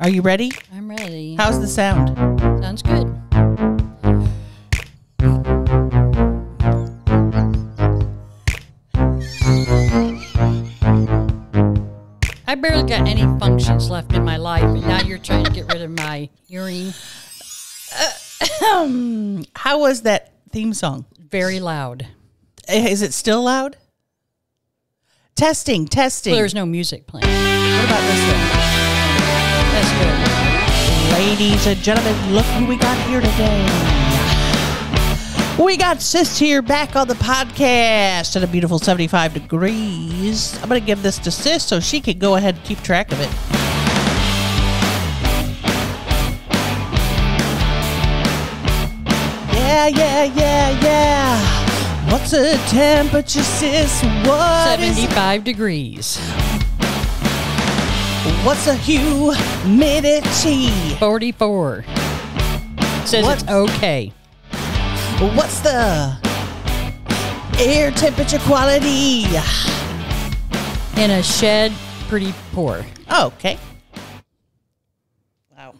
Are you ready? I'm ready. How's the sound? Sounds good. I barely got any functions left in my life, and now you're trying to get rid of my hearing. How was that theme song? Very loud. Eh, Is it still loud? Testing, testing. There's no music playing. what about this one? Ladies and gentlemen, look who we got here today. We got Sis here back on the podcast at a beautiful 75 degrees. I'm going to give this to Sis so she can go ahead and keep track of it. Yeah, yeah, yeah, yeah. What's the temperature, Sis? What 75 degrees. What's the humidity? 44. Says What? it's okay. What's the air temperature quality? In a shed, pretty poor. Oh, okay. Wow.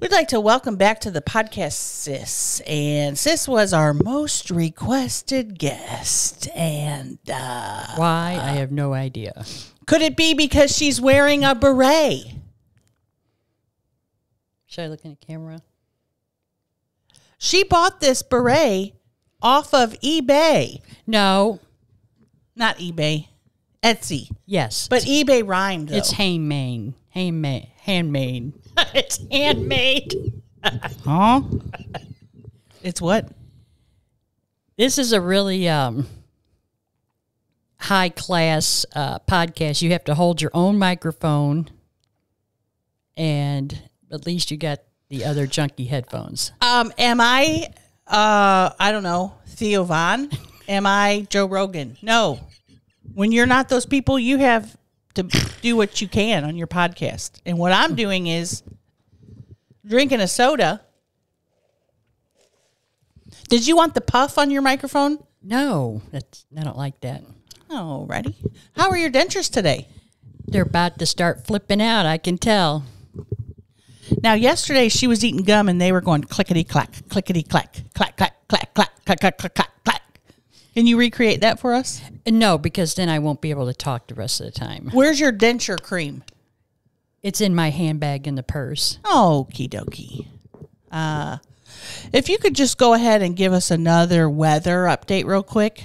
We'd like to welcome back to the podcast Sis. And Sis was our most requested guest. And uh, Why? I have no idea. Could it be because she's wearing a beret? Should I look in the camera? She bought this beret off of eBay. No. Not eBay, Etsy. Yes. But eBay rhymed though. it's handmade. Handmade. Handmade. it's handmade. huh? It's what? This is a really um, high class uh, podcast. You have to hold your own microphone, and at least you got the other junky headphones. Um, am I uh I don't know, Theo Von? Am I Joe Rogan? No. When you're not those people, you have to do what you can on your podcast. And what I'm doing is drinking a soda. Did you want the puff on your microphone? No, that's I don't like that. Ready? How are your dentures today? They're about to start flipping out. I can tell. Now, yesterday she was eating gum and they were going clickety clack, clickety clack, clack, clack, clack, clack, clack, clack, clack, clack, clack. Can you recreate that for us? No, because then I won't be able to talk the rest of the time. Where's your denture cream? It's in my handbag in the purse. Okie dokie. Uh, if you could just go ahead and give us another weather update real quick.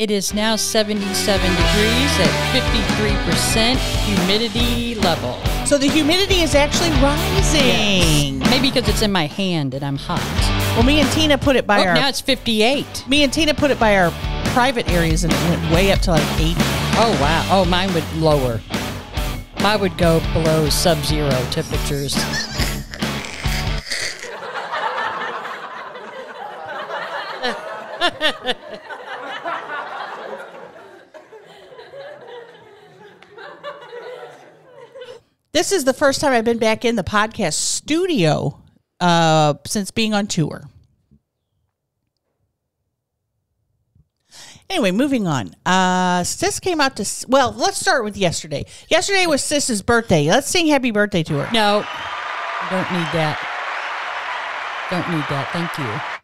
It is now 77 degrees at 53% humidity level. So the humidity is actually rising. Maybe because it's in my hand and I'm hot. Well, me and Tina put it by Oh, our now it's 58. me and Tina put it by our private areas and it went way up to like 80. Oh, wow. Oh, mine would lower. Mine would go below sub zero temperatures. This is the first time I've been back in the podcast studio uh, since being on tour. Anyway, moving on. Uh, Sis came out to, well, let's start with yesterday. Yesterday was Sis's birthday. Let's sing happy birthday to her. No, don't need that. Don't need that. Thank you.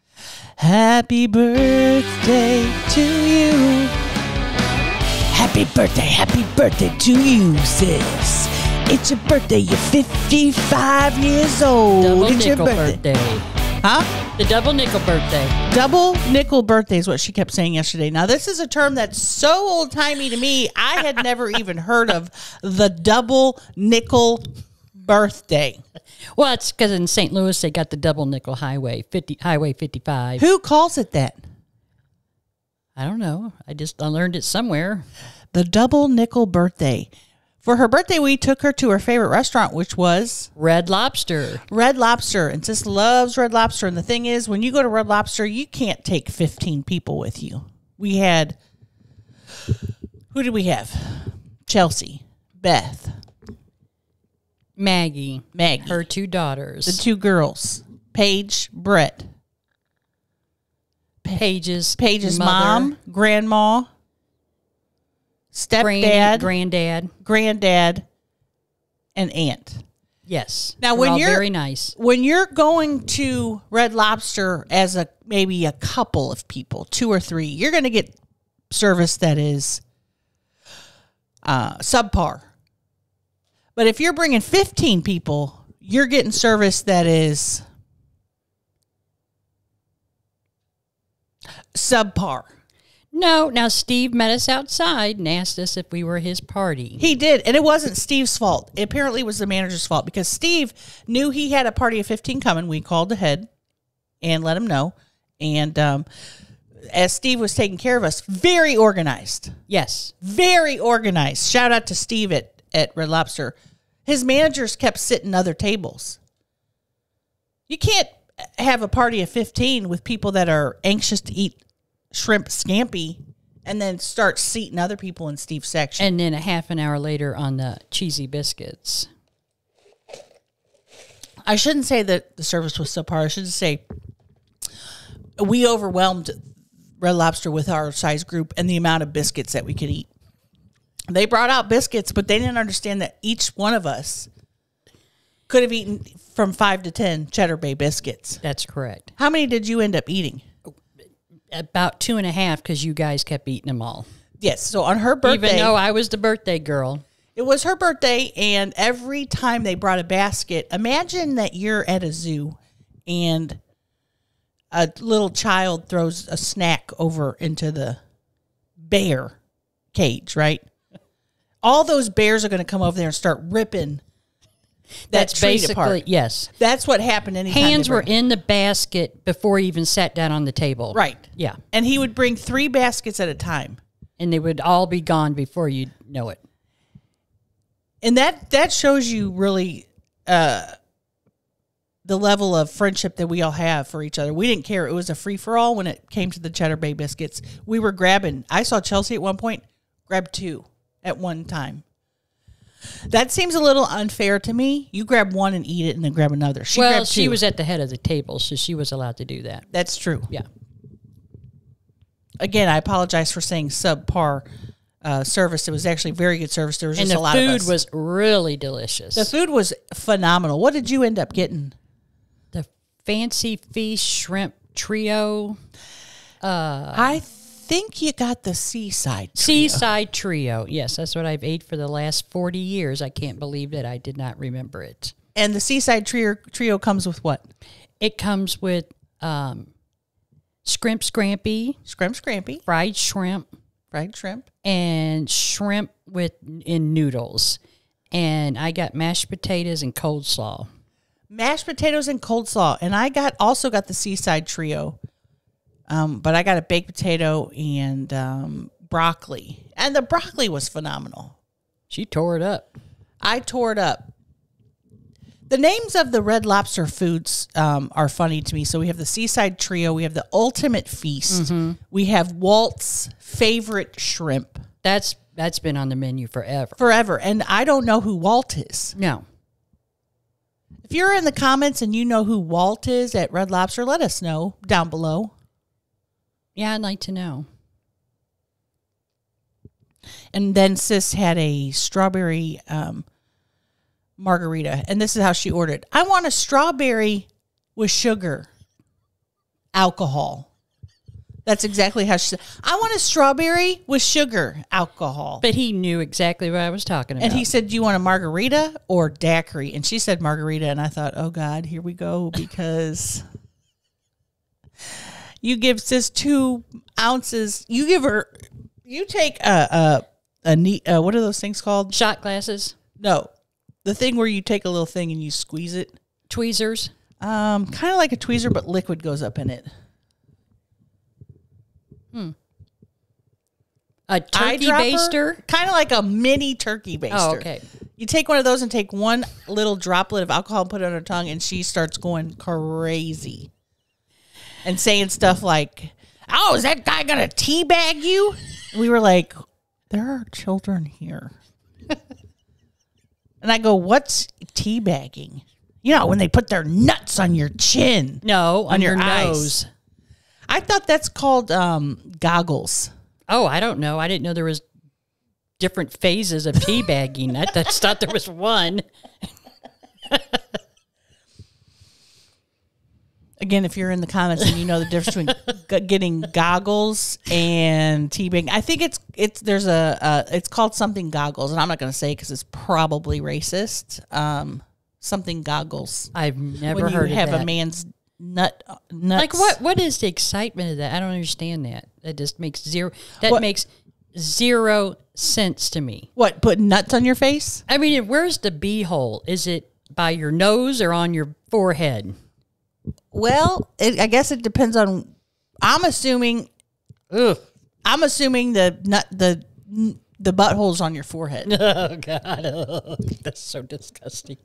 Happy birthday to you. Happy birthday, happy birthday to you, sis. It's your birthday. You're 55 years old. Double it's your nickel birthday. birthday. Huh? The double nickel birthday. Double nickel birthday is what she kept saying yesterday. Now, this is a term that's so old timey to me. I had never even heard of the double nickel birthday. Well, it's because in St. Louis they got the double nickel highway, 50 Highway 55. Who calls it that? I don't know. I just I learned it somewhere. The double nickel birthday. For her birthday, we took her to her favorite restaurant, which was Red Lobster. Red Lobster. And Sis loves Red Lobster. And the thing is, when you go to Red Lobster, you can't take 15 people with you. We had, who did we have? Chelsea, Beth, Maggie, Maggie, her two daughters, the two girls, Paige, Brett, Paige's Paige's mother, mom, grandma, grand- stepdad, granddad, granddad, and aunt. Yes. Now, when you're- very nice, When you're going to Red Lobster as a maybe a couple of people, two or three, you're going to get service that is uh, subpar. But if you're bringing 15 people, you're getting service that is subpar. No. Now Steve met us outside and asked us if we were his party. He did, and it wasn't Steve's fault. It apparently was the manager's fault because Steve knew he had a party of 15 coming. We called ahead and let him know. And um, as Steve was taking care of us, very organized, Yes. very organized. Shout out to Steve at, at Red Lobster. His managers kept sitting other tables. You can't have a party of 15 with people that are anxious to eat shrimp scampi and then start seating other people in Steve's section. And then a half an hour later on the cheesy biscuits. I shouldn't say that the service was subpar. I should say we overwhelmed Red Lobster with our size group and the amount of biscuits that we could eat. They brought out biscuits, but they didn't understand that each one of us could have eaten from five to ten Cheddar Bay biscuits. That's correct. How many did you end up eating? About two and a half because you guys kept eating them all. Yes. So on her birthday, Even though I was the birthday girl. It was her birthday, and every time they brought a basket, imagine that you're at a zoo and a little child throws a snack over into the bear cage, right? All those bears are going to come over there and start ripping That's treat basically apart. yes. That's what happened. Anytime Hands were in the basket before he even sat down on the table. right, Yeah. and he would bring three baskets at a time. And they would all be gone before you know it. and that that shows you really uh the level of friendship that we all have for each other. We didn't care. It was a free for all when it came to the Cheddar Bay biscuits. We were grabbing. I saw Chelsea at one point grab two at one time. That seems a little unfair to me. You grab one and eat it, and then grab another. She well, she two. was at the head of the table, so she was allowed to do that. That's true. Yeah. Again, I apologize for saying subpar uh, service. It was actually very good service. There was And just a lot of food was really delicious. the food was phenomenal. What did you end up getting? the fancy feast shrimp trio, I think you got the seaside. trio. seaside trio. Yes, that's what I've ate for the last 40 years. I can't believe that I did not remember it. And the seaside trio trio comes with what? It comes with um, scrimp scrampy, Scrimp scrampy, fried shrimp, fried shrimp. and shrimp with in noodles. And I got mashed potatoes and coleslaw. mashed potatoes and cold slaw. And I got also got the seaside trio, um, but I got a baked potato and um, broccoli, and the broccoli was phenomenal. She tore it up. I tore it up. The names of the Red Lobster foods um, are funny to me. So we have the Seaside Trio, we have the Ultimate Feast, we have Walt's favorite shrimp That's that's been on the menu forever. forever, and I don't know who Walt is. No. If you're in the comments and you know who Walt is at Red Lobster, let us know down below. Yeah, I'd like to know. And then Sis had a strawberry um, margarita, and this is how she ordered: I want a strawberry with sugar, alcohol. That's exactly how she said. I want a strawberry with sugar, alcohol. But he knew exactly what I was talking about. And he said, "Do you want a margarita or daiquiri?" And she said margarita, and I thought, "Oh God, here we go," because you give sis two ounces. You give her, you take a a a neat. Uh, what are those things called? shot glasses, No, the thing where you take a little thing and you squeeze it. tweezers. Um, kind of like a tweezer, but liquid goes up in it. Hmm. A turkey Eyedropper? baster. kind of like a mini turkey baster. Oh, okay. You take one of those and take one little droplet of alcohol and put it on her tongue, and she starts going crazy and saying stuff like, "Oh, is that guy gonna teabag you?" We were like, "There are children here," and I go, "What's teabagging?" You know, when they put their nuts on your chin. No, on, your your, eyes. nose. I thought that's called um, goggles. Oh, I don't know. I didn't know there was different phases of teabagging. I just thought there was one. Again, if you're in the comments and you know the difference between getting goggles and teabag, I think it's it's there's a uh, it's called something goggles, and I'm not going to say because it's probably racist. Um, something goggles. I've never when you heard have of that. a man's nut nuts. like what? What is the excitement of that? I don't understand that. That just makes zero. That What- makes zero sense to me. What? Put nuts on your face? I mean, where's the bee hole? Is it by your nose or on your forehead? Well, it, I guess it depends on. I'm assuming. Ugh. I'm assuming the nut the the buttholes on your forehead. Oh God, Ugh. that's so disgusting.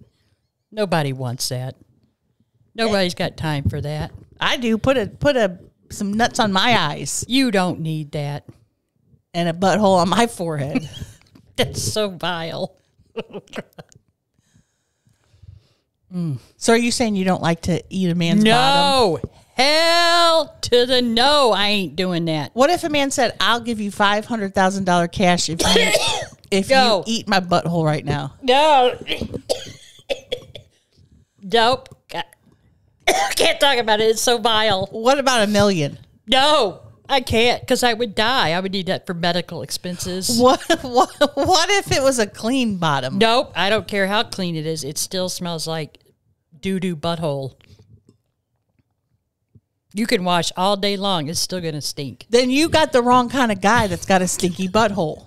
Nobody wants that. Nobody's got time for that. I do put a put a some nuts on my eyes You don't need that. and a butthole on my forehead. That's so vile. Oh, so are you saying you don't like to eat a man's bottom? No, hell to the no. I ain't doing that. What if a man said, "I'll give you five hundred thousand dollar cash if you if you eat my butthole right now"? No. nope. Can't talk about it. It's so vile. What about a million? No, I can't because I would die. I would need that for medical expenses. What what what if it was a clean bottom? Nope. I don't care how clean it is. It still smells like doo doo butthole. You can wash all day long. It's still going to stink. Then you got the wrong kind of guy that's got a stinky butthole.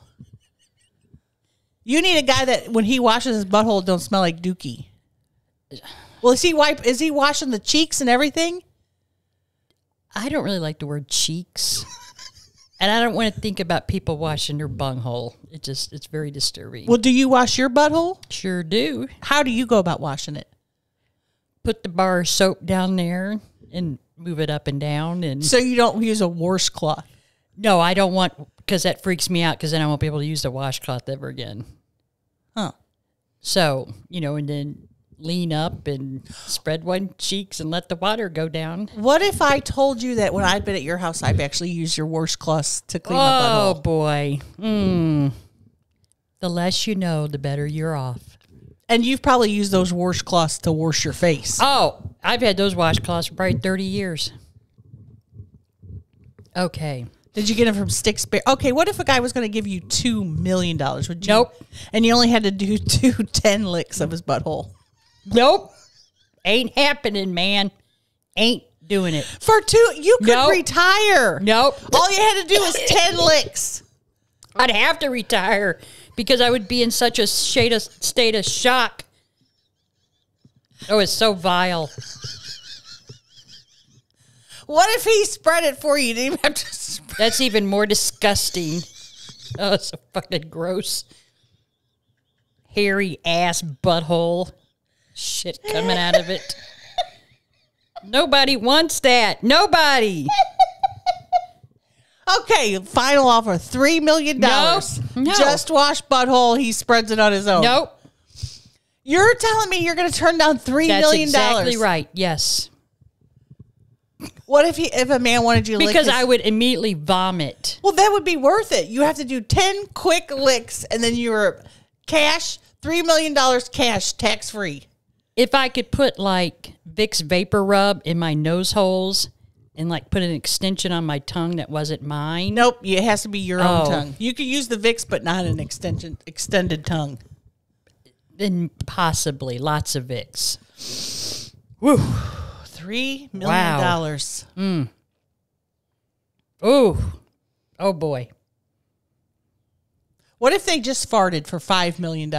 You need a guy that when he washes his butthole don't smell like dookie. Well, is he wipe? Is he washing the cheeks and everything? I don't really like the word cheeks. and I don't want to think about people washing their bunghole. It just, it's very disturbing. Well, do you wash your butthole? Sure do. How do you go about washing it? Put the bar of soap down there and move it up and down. And So you don't use a washcloth. no, I don't want, because that freaks me out because then I won't be able to use the washcloth ever again. Huh. So, you know, and then lean up and spread one cheeks and let the water go down. What if I told you that when I've been at your house, I've actually used your washcloths to clean my Oh boy. Mm. The less you know, the better you're off. And you've probably used those washcloths to wash your face. Oh, I've had those washcloths for probably 30 years. Okay. Did you get them from Stix Baer? Okay, what if a guy was going to give you two million dollars? Would you? Nope. And you only had to do two ten licks of his butthole Nope. Ain't happening, man. Ain't doing it. for two. You could Nope. retire. Nope. All you had to do was ten licks. I'd have to retire because I would be in such a state of, state of shock. Oh, it's so vile. What if he spread it for you? You didn't even have to. Spread. That's even more disgusting. Oh, it's so fucking gross. Hairy ass butthole. Shit coming out of it. Nobody wants that. Nobody. Okay, final offer: three million dollars. No, no. Just wash butthole. He spreads it on his own. Nope. You're telling me you're going to turn down three That's million exactly right. Yes. What if he, if a man wanted you to Because his- I would immediately vomit. Well, that would be worth it. You have to do 10 quick licks and then you're cash, $3 million cash, tax free. If I could put like Vicks vapor rub in my nose holes and like put an extension on my tongue that wasn't mine. Nope, it has to be your own Oh. tongue. You could use the Vicks, but not an extension extended tongue. Then possibly lots of Vicks. 3 million. Wow. dollars. Mm. Ooh. Oh boy. What if they just farted for $5 million?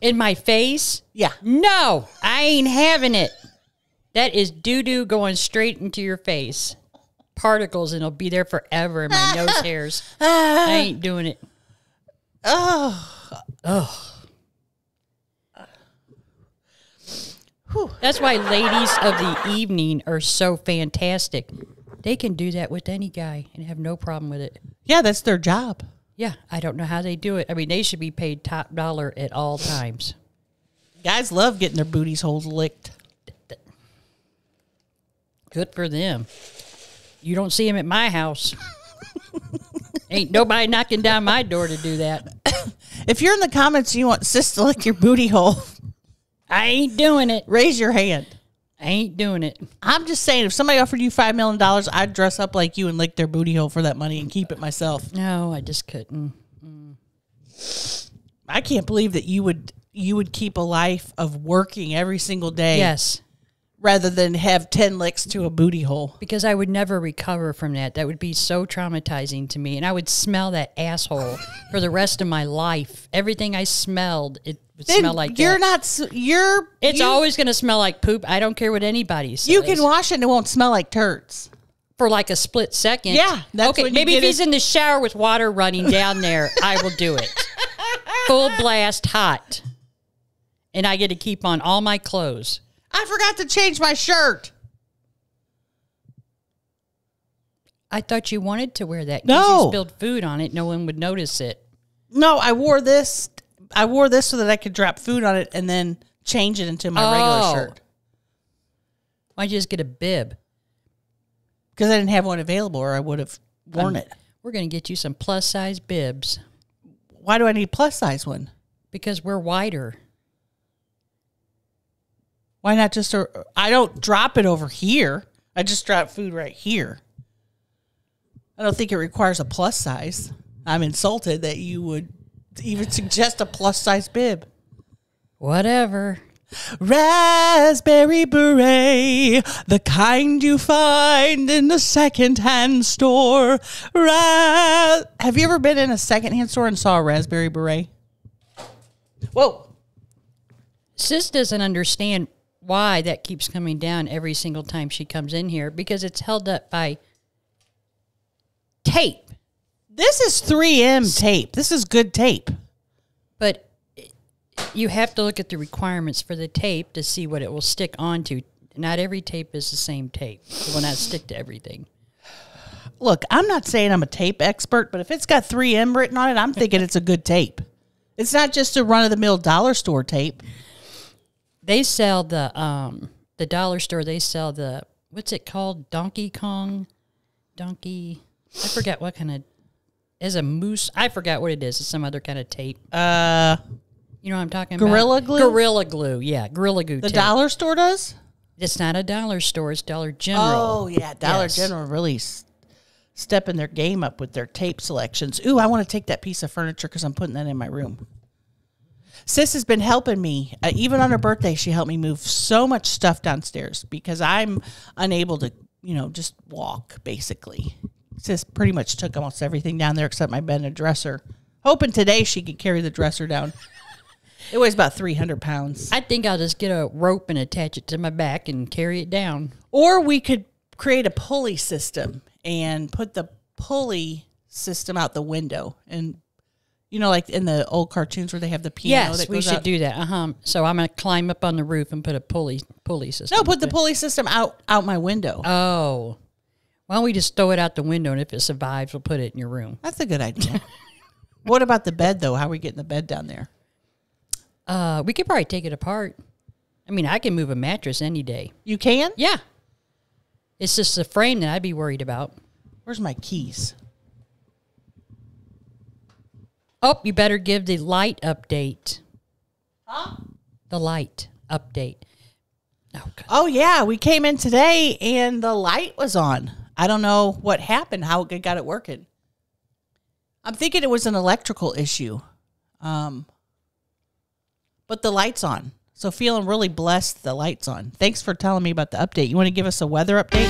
In my face? Yeah. No, I ain't having it. That is doo doo going straight into your face. Particles, and it'll be there forever in my nose hairs. I ain't doing it. Oh. oh. That's why ladies of the evening are so fantastic. They can do that with any guy and have no problem with it. Yeah, that's their job. Yeah, I don't know how they do it. I mean, they should be paid top dollar at all times. Guys love getting their booties holes licked. Good for them. You don't see him at my house. Ain't nobody knocking down my door to do that. If you're in the comments, you want sis to lick your booty hole. I ain't doing it. Raise your hand. I ain't doing it. I'm just saying, if somebody offered you five million dollars, I'd dress up like you and lick their booty hole for that money and keep it myself. No, I just couldn't. I can't believe that you would you would keep a life of working every single day, Yes, rather than have ten licks to a booty hole. because I would never recover from that. That would be so traumatizing to me, and I would smell that asshole for the rest of my life. Everything I smelled, it would Then smell like you're that. not. You're. It's you, always going to smell like poop. I don't care what anybody says. You can wash it and it won't smell like turds. for like a split second. Yeah, that's okay. Maybe if he's it- in the shower with water running down there, I will do it. Full blast hot, and I get to keep on all my clothes. I forgot to change my shirt. I thought you wanted to wear that. 'cause No. you spilled food on it. No one would notice it. No, I wore this. I wore this so that I could drop food on it and then change it into my Oh. regular shirt Why'd you just get a bib? because I didn't have one available, or I would have worn um, it. We're going to get you some plus size bibs Why do I need a plus size one? because we're wider. Why not just a? I don't drop it over here. I just drop food right here. I don't think it requires a plus size. I'm insulted that you would even suggest a plus size bib. Whatever. Raspberry beret, the kind you find in the secondhand store. Ra- Have you ever been in a secondhand store and saw a raspberry beret? Whoa. Sis doesn't understand why that keeps coming down every single time she comes in here because it's held up by tape. This is 3M tape. This is good tape. But you have to look at the requirements for the tape to see what it will stick onto. Not every tape is the same tape. It will not stick to everything. Look, I'm not saying I'm a tape expert, but if it's got 3M written on it, I'm thinking it's a good tape. It's not just a run of the mill dollar store tape. They sell the um the dollar store. They sell the what's it called? Donkey Kong, donkey. I forgot what kind of. Is a moose. I forgot what it is. It's some other kind of tape. Uh, You know what I'm talking Gorilla about? Gorilla glue? Gorilla glue. Yeah, Gorilla glue. the tape. dollar store does? It's not a dollar store. It's Dollar General. Oh yeah, Dollar Yes. General really stepping their game up with their tape selections. Ooh, I want to take that piece of furniture because I'm putting that in my room. Sis has been helping me. Uh, even on her birthday, she helped me move so much stuff downstairs because I'm unable to, you know, just walk basically. Sis pretty much took almost everything down there except my bed and dresser. Hoping today she could carry the dresser down. It weighs about 300 pounds. I think I'll just get a rope and attach it to my back and carry it down. Or we could create a pulley system and put the pulley system out the window. And, you know, like in the old cartoons where they have the piano Yes, that we should out. do that. Uh huh. So I'm gonna climb up on the roof and put a pulley pulley system. No, put the pulley system out out my window. Oh, why don't we just throw it out the window and if it survives, we'll put it in your room. That's a good idea. what about the bed, though? How are we getting the bed down there? Uh, we could probably take it apart. I mean, I can move a mattress any day. You can? Yeah, it's just the frame that I'd be worried about. Where's my keys? Oh, you better give the light update. Huh? The light update. Oh, God. Oh, yeah. We came in today and the light was on. I don't know what happened, how it got it working. I'm thinking it was an electrical issue. Um, but the light's on. So feeling really blessed the light's on. Thanks for telling me about the update. You want to give us a weather update?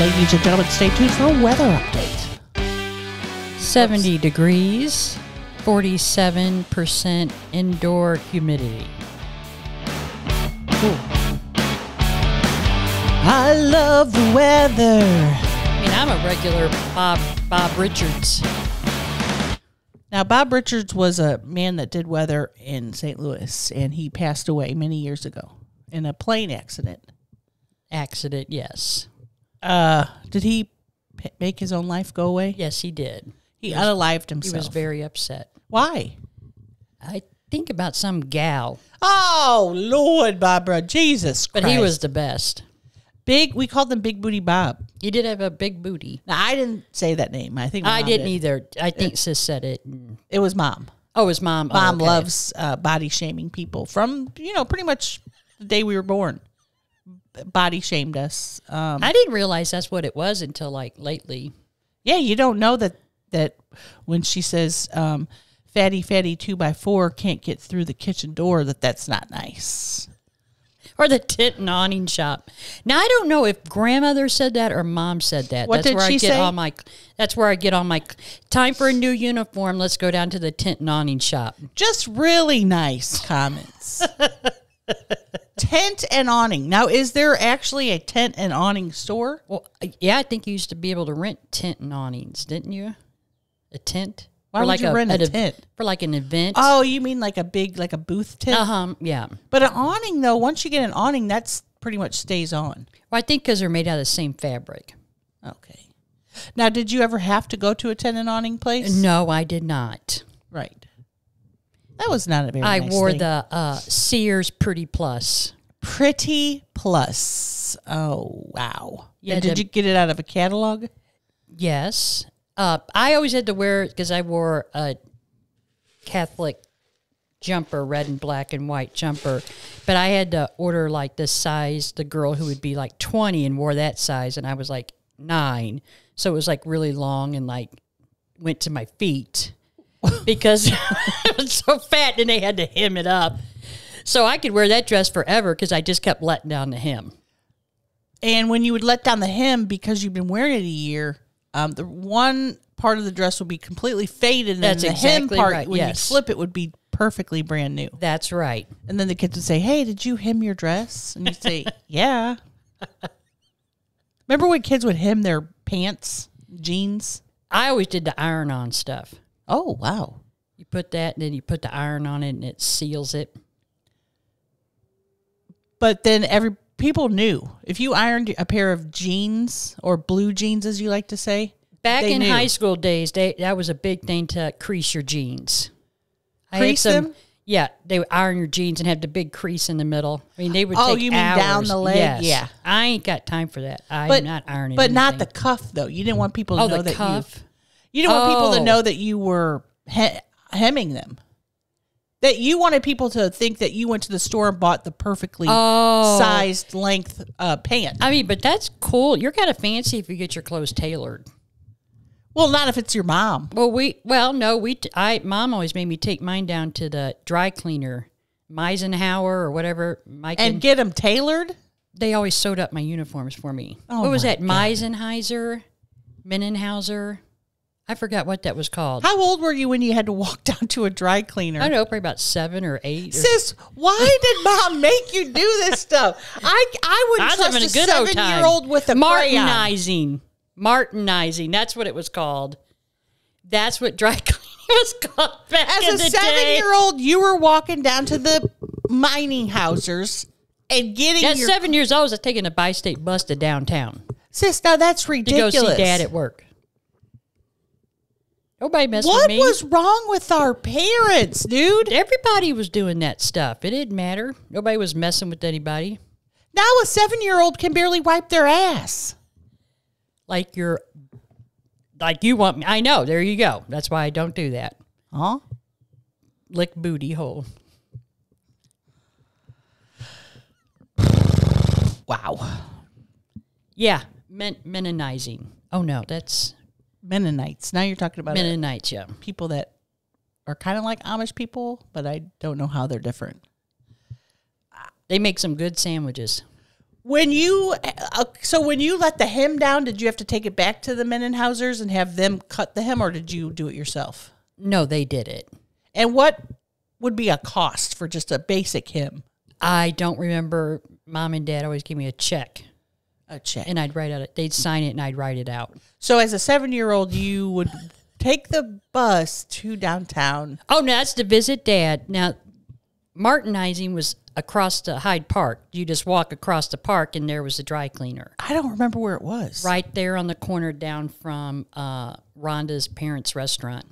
Ladies and gentlemen, stay tuned for a weather update. 70 degrees, 47% indoor humidity. Cool. I love the weather. I mean, I'm a regular Bob Bob Richards. Now, Bob Richards was a man that did weather in St. Louis, and he passed away many years ago in a plane accident. Accident, yes. Uh, did he p- make his own life go away? Yes, he did. He unalived He was very upset. Why? I think about some gal, Oh Lord, Barbara, Jesus Christ. but he was the best. big. We called him Big Booty Bob. He did have a big booty. Now I didn't say that name. I think my I didn't did. either. I think Sis said it. It was mom. Oh, his mom. oh, Mom okay. loves uh, body shaming people from you know pretty much the day we were born. Body shamed us. Um, I didn't realize that's what it was until like lately. yeah, you don't know that that when she says um, "fatty fatty two by four can't get through the kitchen door," that that's not nice. Or the tent and awning shop. Now I don't know if grandmother said that or mom said that. What that's did where she I get say? all my. That's where I get all my. Time for a new uniform. Let's go down to the tent and awning shop. Just really nice comments. tent and awning. Now, is there actually a tent and awning store? Well, yeah, I think you used to be able to rent tent and awnings, didn't you? A tent. Why would like you rent a an tent? for like an event? Oh, you mean like a big, like a booth tent? uh huh. Yeah. But an awning, though, once you get an awning, that's pretty much stays on. Well, I think because they're made out of the same fabric. Okay. Now, did you ever have to go to a tent and awning place? No, I did not. Right. That was not a very I nice wore thing. the uh, Sears Pretty Plus. Pretty Plus. Oh, wow. Yeah, And did the- you get it out of a catalog? Yes. Uh, I always had to wear because I wore a Catholic jumper, red and black and white jumper. But I had to order like this size, the girl who would be like 20 and wore that size. And I was like nine. So it was like really long and like went to my feet because I was so fat and they had to hem it up. So I could wear that dress forever because I just kept letting down the hem. And when you would let down the hem because you've been wearing it a year, um, the one part of the dress would be completely faded, and That's then the hem exactly part, right, when yes. you flip it, would be perfectly brand new. That's right. And then the kids would say, "Hey, did you hem your dress?" And you say, "Yeah." Remember when kids would hem their pants, jeans? I always did the iron on stuff. Oh wow! You put that, and then you put the iron on it, and it seals it. But then every people knew if you ironed a pair of jeans or blue jeans, as you like to say, Back in knew. high school days, they, that was a big thing to crease your jeans. Crease them? Yeah, they would iron your jeans and have the big crease in the middle. I mean, they would Oh, take you mean down the leg? Yes. Yeah. I ain't got time for that. I'm but not ironing. but not the cuff though. You didn't want people to oh know the that cuff. you you didn't want people to Oh. know that you were he- hemming them. That you wanted people to think that you went to the store and bought the perfectly Oh. sized length uh, pant. I mean, but that's cool. You're kind of fancy if you get your clothes tailored. Well, not if it's your mom. Well, we well no we t- I mom always made me take mine down to the dry cleaner, Meisenhower or whatever. Mike And get them tailored. they always sewed up my uniforms for me. Oh what was that? Meisenheiser, Menenhauser. I forgot what that was called. How old were you when you had to walk down to a dry cleaner? I don't know, probably about seven or eight. Or, Sis, why did mom make you do this stuff? I I wouldn't I was trust a a good old seven time. year old with a crayon. Martinizing. Martinizing. That's what it was called. That's what dry cleaning was called back in As a the seven day. year old, you were walking down to the mining houses and getting At your seven years old, I was taking a bi-state bus to downtown sis. Now that's ridiculous. to go see dad at work. Nobody messed what with me. was wrong with our parents, dude? Everybody was doing that stuff. It didn't matter. Nobody was messing with anybody. Now a seven year old can barely wipe their ass. Like you're, like you want me. I know. There you go. That's why I don't do that. Huh? Lick booty hole. Wow. Yeah, men- Mennonizing. Oh no, that's Mennonites. Now you're talking about uh, Mennonites. Yeah. people that are kind of like Amish people, but I don't know how they're different. They make some good sandwiches. When you uh, so when you let the hem down, did you have to take it back to the Menenhausers and have them cut the hem, or did you do it yourself? No, they did it. And what would be a cost for just a basic hem? I don't remember. Mom and dad always give me a check, A check. and I'd write out. It they'd sign it, and I'd write it out. So as a seven year old, you would take the bus to downtown. Oh, no, that's to visit dad. Now, Martinizing was across the Hyde Park. You just walk across the park, and there was a dry cleaner I don't remember where it was. right there on the corner down from uh, Rhonda's parents' restaurant.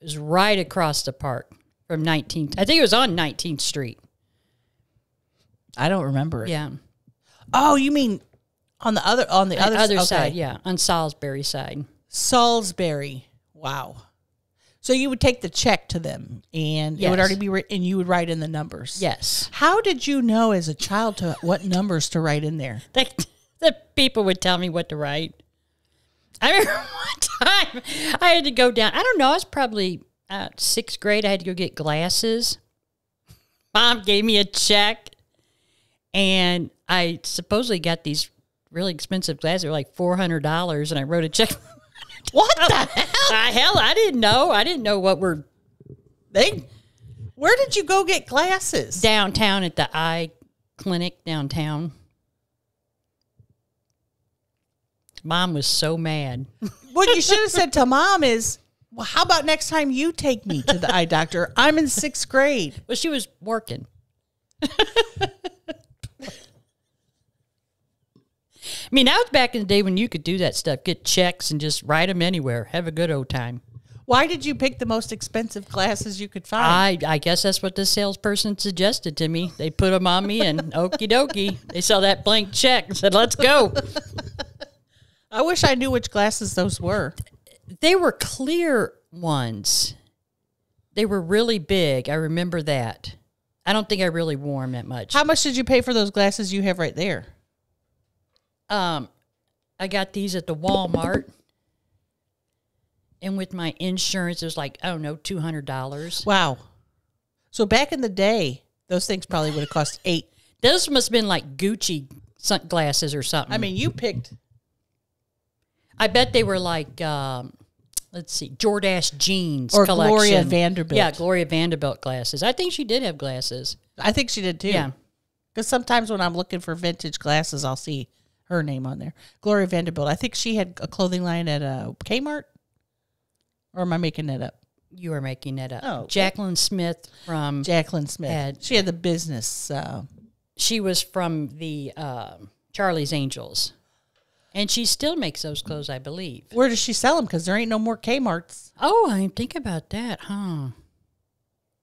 It was right across the park from 19th. I think it was on 19th Street. I don't remember it. Yeah. Oh, you mean on the other on the other, other okay. side, yeah, on Salisbury side. Salisbury. Wow. So you would take the check to them, and it would already be written, and you would write in the numbers. Yes. How did you know as a child to what numbers to write in there? The people would tell me what to write. I remember one time I had to go down. I don't know. I was probably uh, sixth grade. I had to go get glasses. Mom gave me a check, and I supposedly got these really expensive glasses. They were like four hundred dollars, and I wrote a check. What the hell? Ah, hell, I didn't know. I didn't know what were They, where did you go get glasses? downtown at the eye clinic downtown. Mom was so mad. what you should have said to mom is, well, how about next time you take me to the eye doctor? I'm in sixth grade. Well, she was working. Mean, that was back in the day when you could do that stuff, get checks and just write them anywhere, have a good old time. Why did you pick the most expensive glasses you could find? I, I guess that's what the salesperson suggested to me. They put them on me, and okie dokie, they saw that blank check and said, "Let's go." I wish I knew which glasses those were. They were clear ones. They were really big. I remember that. I don't think I really wore them that much. How much did you pay for those glasses you have right there? Um, I got these at the Walmart, and with my insurance, it was like I don't know, two hundred dollars. Wow. So back in the day, those things probably would have cost eight. Those must have been like Gucci sunglasses or something. I mean, you picked. I bet they were like, um, let's see, Jordache jeans Or collection. Gloria Vanderbilt. Yeah, Gloria Vanderbilt glasses. I think she did have glasses. I think she did too. Yeah. Because sometimes when I'm looking for vintage glasses, I'll see her name on there. Gloria Vanderbilt. I think she had a clothing line at a Kmart. Or am I making that up? You are making that up. Oh. Jacqueline Smith from Jacqueline Smith. Had- she had the business. Uh, she was from the um, Charlie's Angels, and she still makes those clothes, I believe. where does she sell them? Because there ain't no more Kmarts. Oh, I didn't think about that, huh?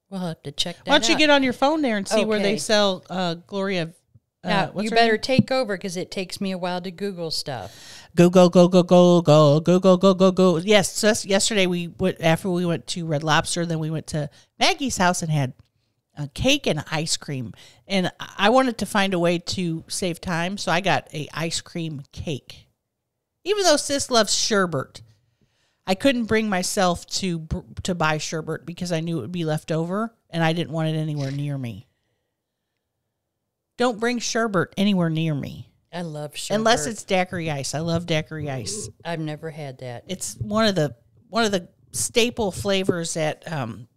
We'll have to check that. Why don't you get on your phone there and see where they sell uh, Gloria? Uh, Now, you better name? take over because it takes me a while to Google stuff. go go go go go go go go go go. Yes, just yesterday we went after we went to Red Lobster, then we went to Maggie's house and had a cake and ice cream. And I wanted to find a way to save time, so I got a ice cream cake. Even though Sis loves sherbet, I couldn't bring myself to to buy sherbet because I knew it would be left over, and I didn't want it anywhere near me. Don't bring sherbet anywhere near me. I love sherbet. Unless it's daiquiri ice. I love daiquiri ice. I've never had that. It's one of the one of the staple flavors at um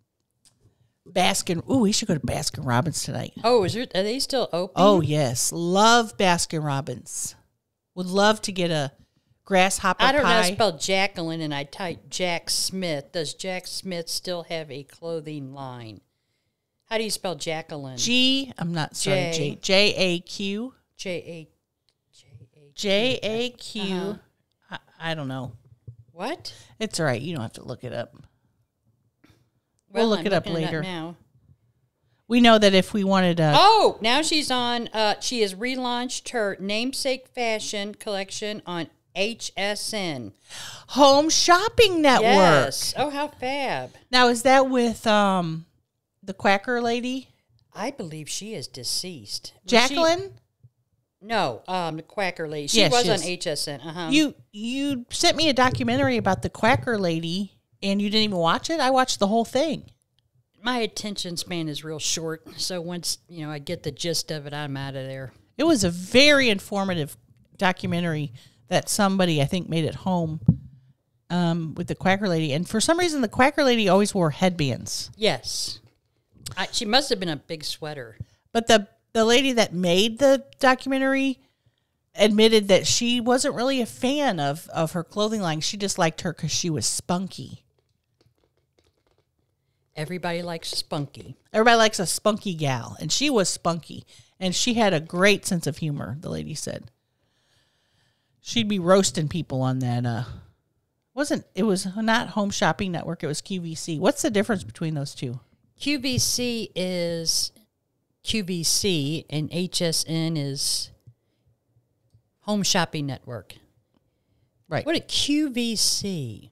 Baskin. Ooh, we should go to Baskin Robbins tonight. Oh, is there, are they still open? Oh yes, love Baskin Robbins. Would love to get a grasshopper I don't know how pie. to spell Jacqueline, and I typed Jack Smith. Does Jack Smith still have a clothing line? How do you spell Jacqueline? G. I'm not sorry. J. J. A Q. J A J A Q. Uh-huh. I, I don't know. what? It's all right. You don't have to look it up. We'll look I'm it up later. now. We know that if we wanted to. Oh, now she's on. Uh, she has relaunched her namesake fashion collection on HSN. home shopping network. Yes. Oh, how fab! Now is that with um the Quacker lady, I believe she is deceased. Was she- Jacqueline? no, um, the Quacker lady. She Yes, was on. HSN. Uh huh. You you sent me a documentary about the Quacker lady, and you didn't even watch it. I watched the whole thing. my attention span is real short, so once you know I get the gist of it, I'm out of there. It was a very informative documentary that somebody I think made at home um, with the Quacker lady, and for some reason the Quacker lady always wore headbands. Yes, I, she must have been a big sweater. But the the lady that made the documentary admitted that she wasn't really a fan of of her clothing line. She just liked her because she was spunky. Everybody likes spunky. Everybody likes a spunky gal, and she was spunky, and she had a great sense of humor. The lady said she'd be roasting people on that. Uh, wasn't it was not Home Shopping Network? It was QVC. What's the difference between those two? QVC is QVC, and HSN is Home Shopping Network. Right. What a QVC.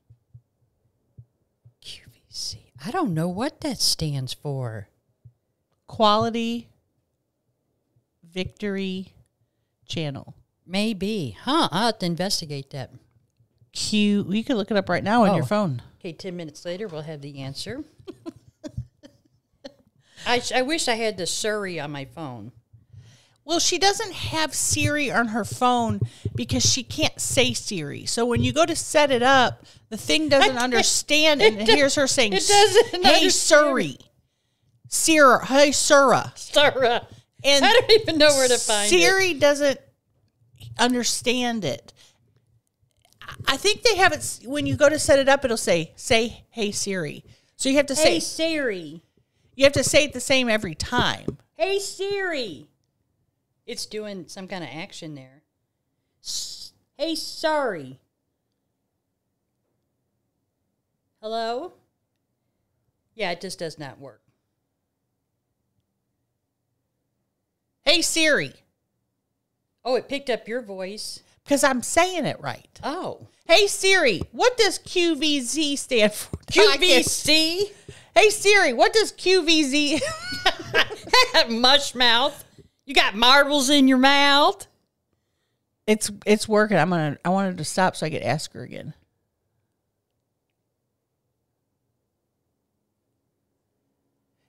QVC. I don't know what that stands for. Quality Victory Channel. Maybe. Huh. I'll have to investigate that. Q. You can look it up right now on your Oh. phone. Okay, 10 minutes later, we'll have the answer. I, I wish I had the Siri on my phone. Well, she doesn't have Siri on her phone because she can't say Siri. So when you go to set it up, the thing doesn't understand it, and it hears her saying, it doesn't "Hey. Siri, Siri, hey Sura," Sarah. and I don't even know where to find it. Siri doesn't understand it. I- think they have it when you go to set it up. It'll say, "Say Hey Siri," so you have to say, Hey, say Siri. You have to say it the same every time. Hey, Siri. It's doing some kind of action there. S- Hey, sorry. Hello? Yeah, it just does not work. Hey Siri, Oh, it picked up your voice. because I'm saying it right. Oh. Hey Siri, what does QVZ stand for? QVC? Hey Siri, what does QVZ? Mush mouth. You got marbles in your mouth. it's it's working. I'm gonna. I wanted to stop so I could ask her again.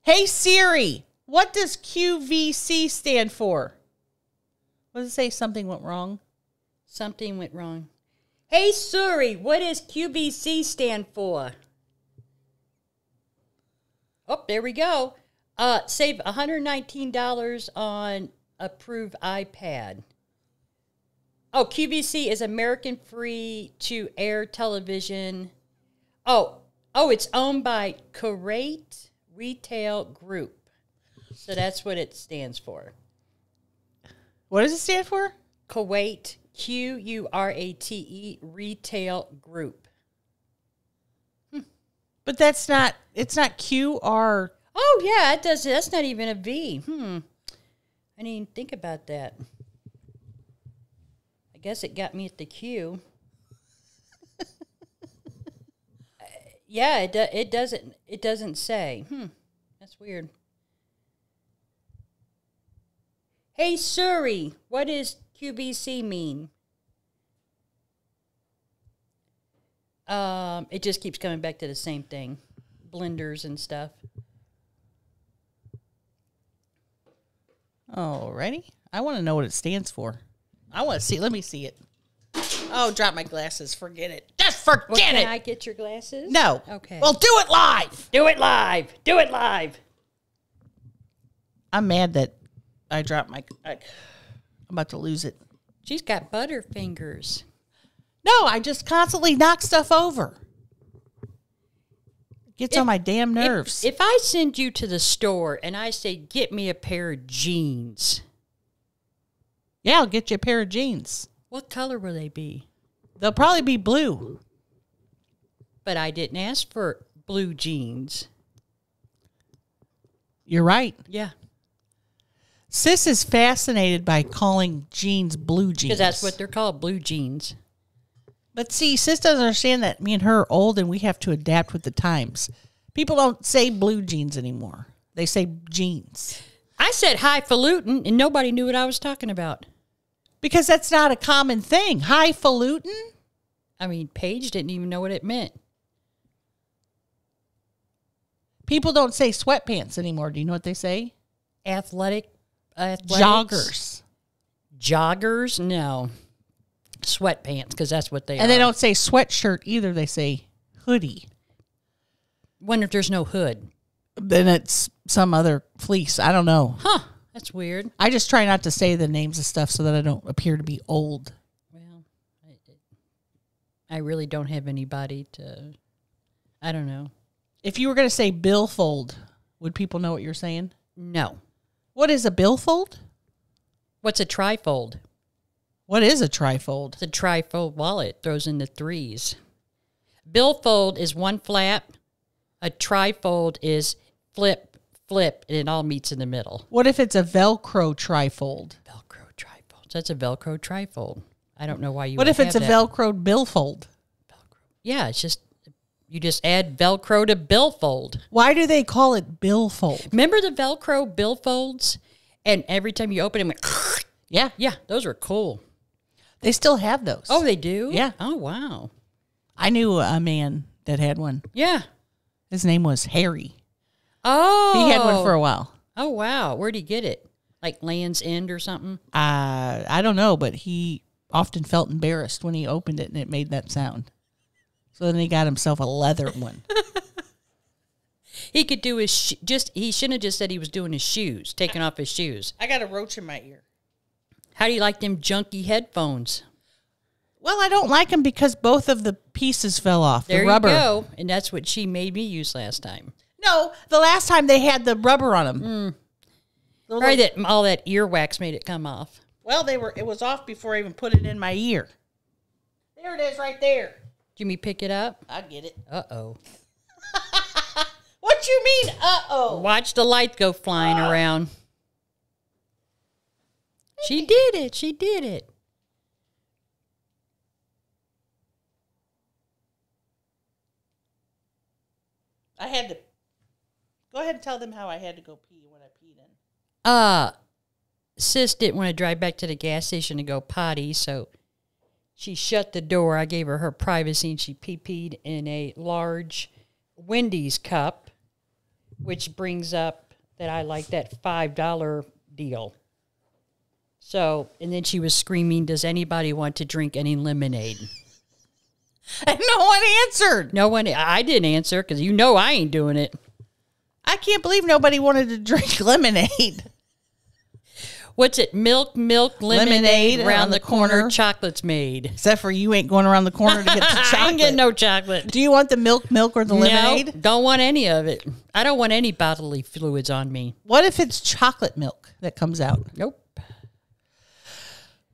Hey Siri, what does QVC stand for? What does it say? Something went wrong. Something went wrong. Hey, Siri, what does QVC stand for? Oh, there we go. Uh, save $119 on approved iPad. Oh, QVC is American Free to Air Television. Oh, oh, it's owned by Qurate Retail Group. So that's what it stands for. What does it stand for? Qurate, Q U R A T E, Retail Group. But that's not. It's not QR. Oh yeah, it does. That's not even a V. Hmm. I didn't even think about that. I guess it got me at the Q. Yeah, it do, it doesn't it doesn't say. Hmm. That's weird. Hey Suri, what does QBC mean? Um, it just keeps coming back to the same thing. Blenders and stuff. Alrighty. I want to know what it stands for. I want to see. Let me see it. Oh, drop my glasses. Forget it. Just forget Well, can it. I get your glasses? no. Okay. Well, do it live. do it live. Do it live. I'm mad that I dropped my. I, I'm about to lose it. She's got butterfingers. No, I just constantly knock stuff over. Gets If- on my damn If- nerves. If, I send you to the store and I say, "Get me a pair of jeans," yeah, I'll get you a pair of jeans. what color will they be? They'll probably be blue. But I didn't ask for blue jeans. You're right. Yeah, Sis is fascinated by calling jeans blue jeans. because that's what they're called, blue jeans. But see, sis doesn't understand that me and her are old and we have to adapt with the times. People don't say blue jeans anymore. They say jeans. I said highfalutin, and nobody knew what I was talking about. Because that's not a common thing. Highfalutin? I mean, Paige didn't even know what it meant. People don't say sweatpants anymore. Do you know what they say? Athletic, athletics? Joggers. joggers. No, sweatpants, because that's what they are. And are. they don't say sweatshirt either. They say hoodie. Wonder if there's no hood. Then it's some other fleece. I don't know. Huh? That's weird. I just try not to say the names of stuff so that I don't appear to be old. Well, I, I really don't have anybody to. I don't know. If you were going to say billfold, would people know what you're saying? No. What is a billfold? What's a trifold? What is a trifold? The trifold wallet. Throws in the threes. Billfold is one flap. A trifold is flip, flip, and it all meets in the middle. What if it's a Velcro trifold? Velcro trifold. So that's a Velcro trifold. I don't know why you. What if it's a that. Velcro billfold? Velcro. Yeah, it's just You just add Velcro to billfold. Why do they call it billfold? Remember the Velcro billfolds? And every time you open them, Yeah, yeah, those are cool. They still have those. Oh, they do? Yeah. Oh, wow. I knew a man that had one. Yeah. His name was Harry. Oh. He had one for a while. Oh, wow. Where'd he get it? Like Land's End or something? Uh, I don't know, but he often felt embarrassed when he opened it and it made that sound. So then he got himself a leather one. He could do his sh- just. He shouldn't have just said he was doing his shoes, taking off his shoes. I got a roach in my ear. How do you like them junky headphones? Well, I don't like them because both of the pieces fell off. There the rubber. you go. And that's what she made me use last time. No, the last time they had the rubber on them. Mm. The Probably that all that earwax made it come off. Well, they were. It was off before I even put it in my ear. There it is, right there. Jimmy, pick it up. I get it. Uh oh. What you mean? Uh oh. Watch the light go flying around. She did it. She did it. I had to. Go ahead and tell them how I had to go pee when I peed in. Uh, sis didn't want to drive back to the gas station to go potty, so she shut the door. I gave her her privacy, and she pee peed in a large Wendy's cup, which brings up that I like that five dollar deal. So, and then she was screaming, "Does anybody want to drink any lemonade?" And no one answered. No one. I didn't answer because you know I ain't doing it. I can't believe nobody wanted to drink lemonade. What's it? Milk, milk, lemonade. Lemonade around the, corner, corner. chocolate's made. Except for you ain't going around the corner to get the chocolate. I ain't getting no chocolate. Do you want the milk, milk, or the lemonade? No, lemonade? don't want any of it. I don't want any bodily fluids on me. What if it's chocolate milk that comes out? Nope.